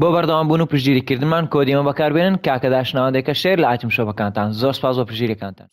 بۆ بەردەوامبوون و پرژگیریکردمان کۆدیمە بەکاربێنن کاکەداشناوەندێکە شێر لە ئاتیم شۆبەکانتان زۆر سپاز بۆ پرژیرەکانتان.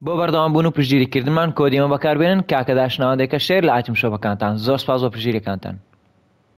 بۆ بەردەوامبوون و پرژگیریکردمان کۆدیمە بەکاربێنن کاکەداشناوەندێکە شێر لە ئاتیم شۆبەکانتان زۆر سپاز و پرژیرەکانتان